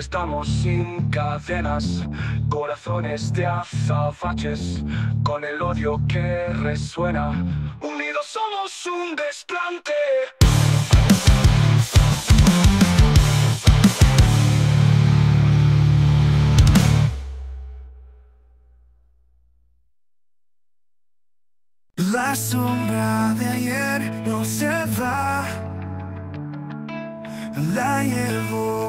Estamos sin cadenas, corazones de azafaches, con el odio que resuena. Unidos somos un desplante. La sombra de ayer no se va, la llevo.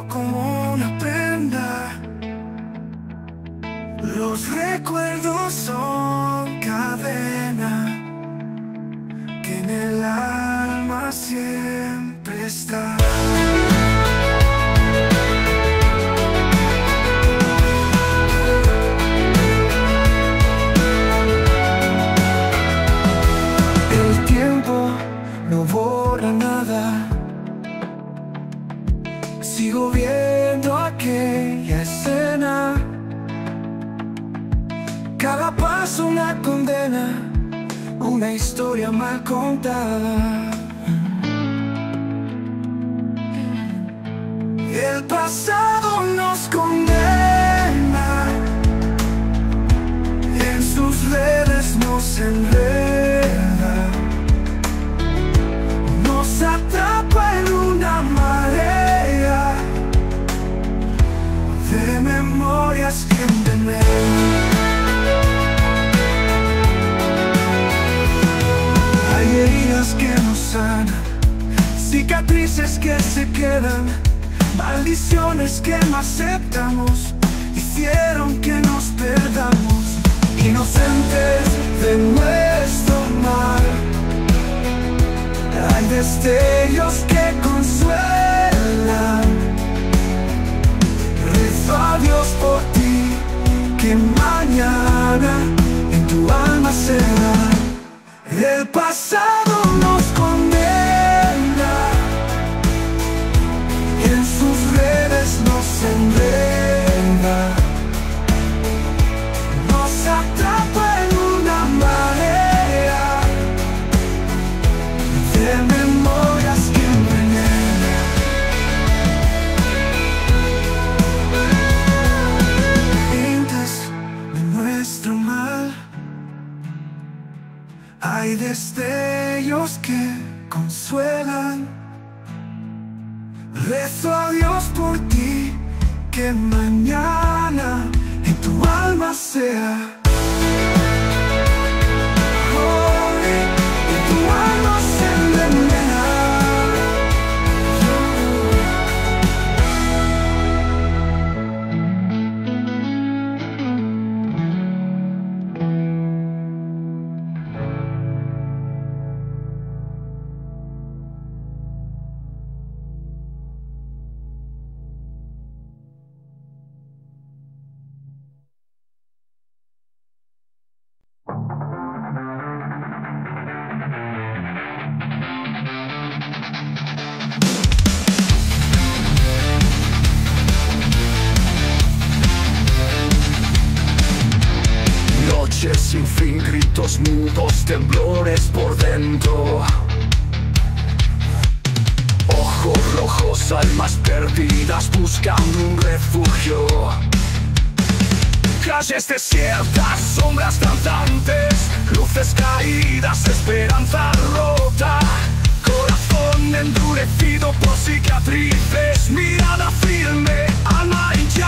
cicatrices que se quedan, maldiciones que no aceptamos, hicieron que nos perdamos, inocentes de nuestro mal. Hay destellos que consuelan, rezo a Dios por ti, que mañana en tu alma será el pasado. temblores por dentro. Ojos rojos, almas perdidas buscando un refugio. Calles desiertas, sombras danzantes Luces caídas, esperanza rota. Corazón endurecido por cicatrices Mirada firme, alma hinchada.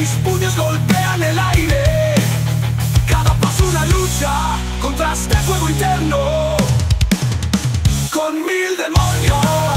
Mis puños golpean el aire. Cada paso una lucha Contra este fuego interno. Con mil demonios.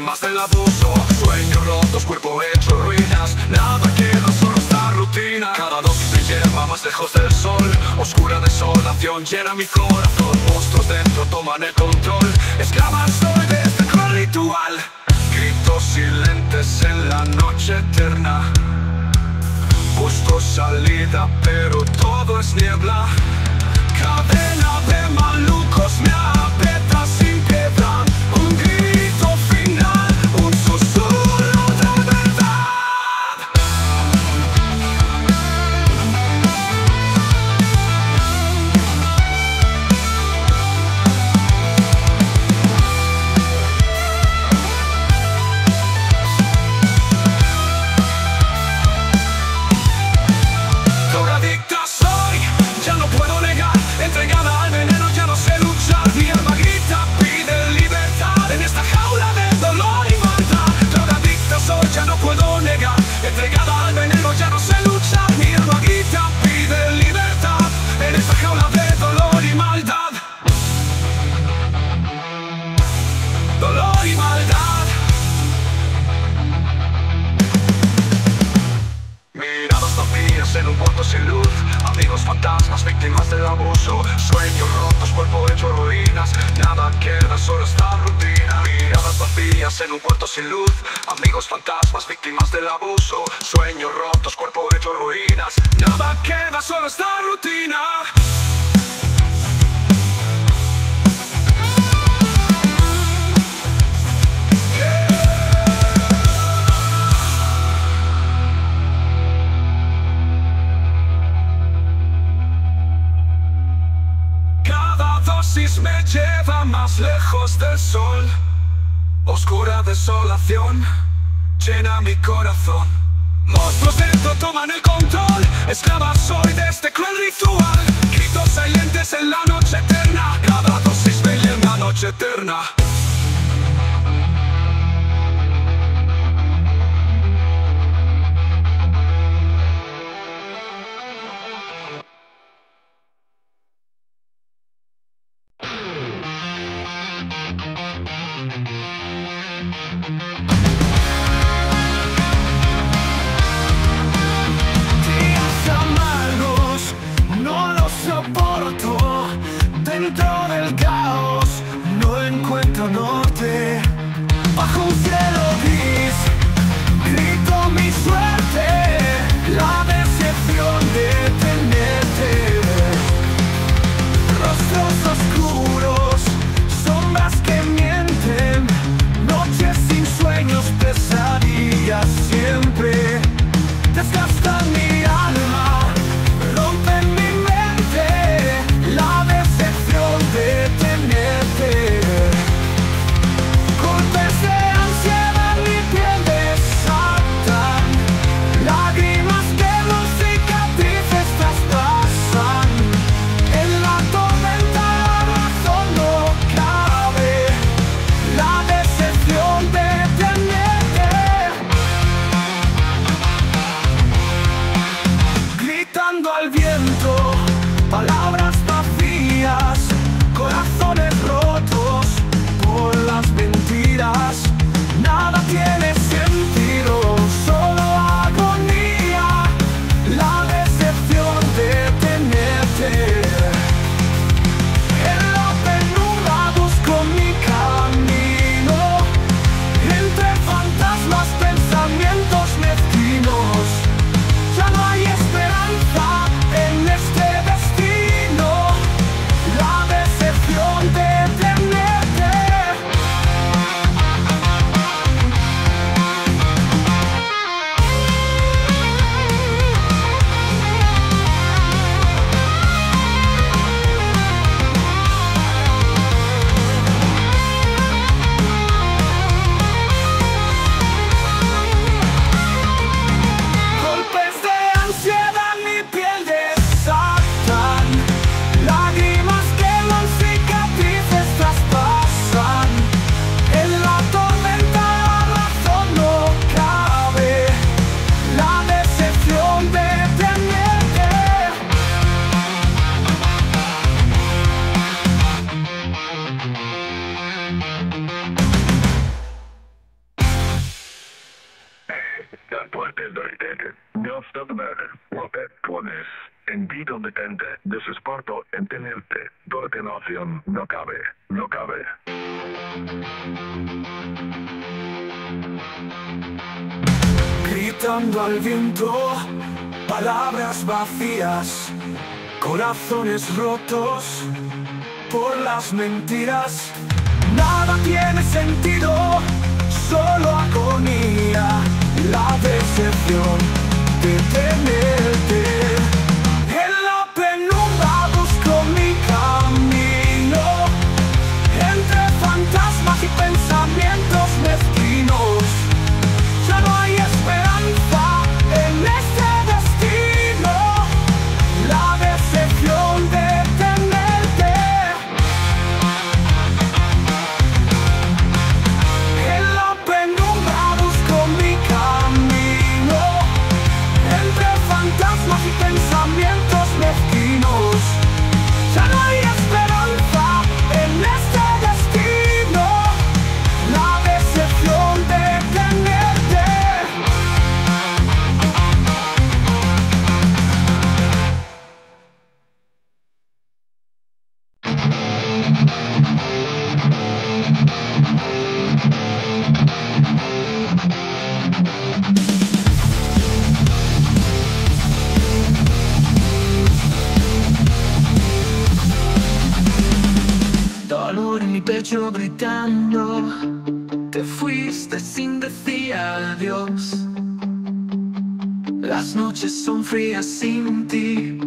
Víctimas del abuso. Sueños rotos, cuerpo hecho ruinas. Nada queda, solo esta rutina. Cada dosis me lleva más lejos del sol. Oscura desolación llena mi corazón. Monstruos dentro toman el control. Esclava soy de este cruel ritual Gritos silentes en la noche eterna. Busco salida, pero todo es niebla. Cadena de malucos me apeta Amigos fantasmas, víctimas del abuso Sueños rotos, cuerpo hecho ruinas. Nada queda, solo esta rutina. Cada dosis me lleva más lejos del sol. Oscura desolación llena mi corazón. Monstruos dentro toman el control. Esclava soy de este cruel ritual. Gritos silentes en la noche eterna. Cada dosis me lleva a noche eterna. transporte durante Dios Robert Pones, envido detente, desesperto en tenerte, noción, no cabe, no cabe. Gritando al viento, palabras vacías, corazones rotos por las mentiras. Nada tiene sentido, solo agonía la decepción de tenerte. Las noches son frías sin ti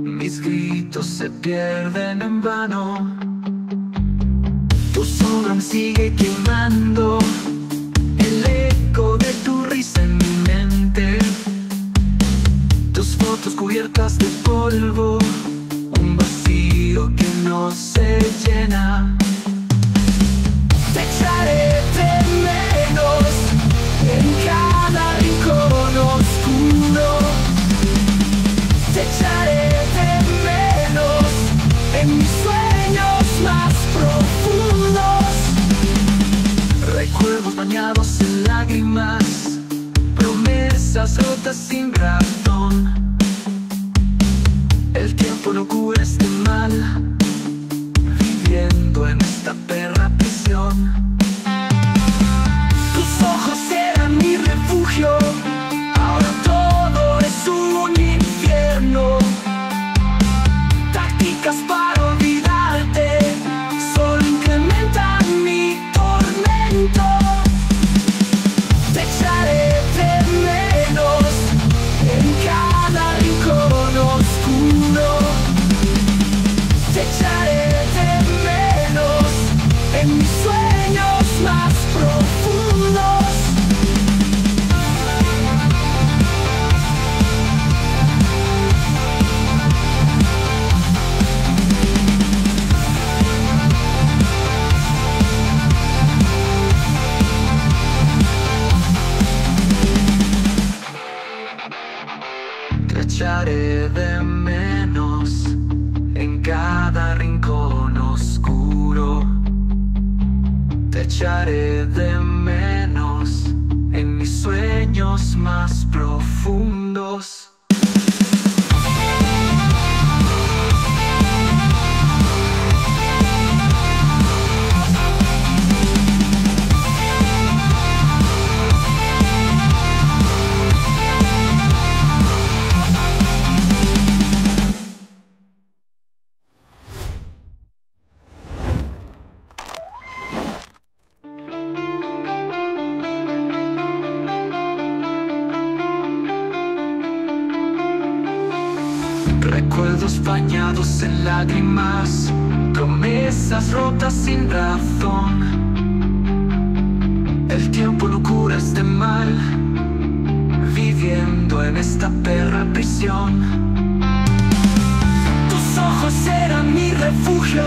Mis gritos se pierden en vano. Tu sombra sigue quemando El eco de tu risa en mi mente. Tus fotos cubiertas de polvo Un vacío que no se llena. Te echaré de menos En cada rincón lágrimas Promesas rotas sin razón. El tiempo no cura este mal echaré de menos en cada rincón oscuro. Te echaré de menos en mis sueños más profundos. Lágrimas, promesas rotas sin razón. El tiempo no cura este mal, viviendo en esta perra prisión. Tus ojos eran mi refugio,